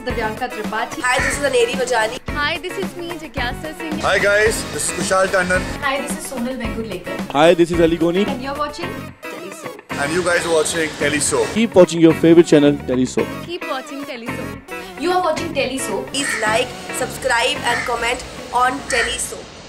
is Divyanka Tripathi. Hi, this is Aneri Vajani. Hi, this is me, Jigyasa Singh. Hi guys, this is Kushal Tandon Hi, this is Sonal Vengurlekar. Hi, this is Aly Goni. And you're watching Telly Soap. and you guys are watching Telly Soap. Keep watching your favorite channel, Telly Soap. Keep watching Telly Soap. You are watching Telly Soap. Please like, subscribe, and comment on Telly Soap.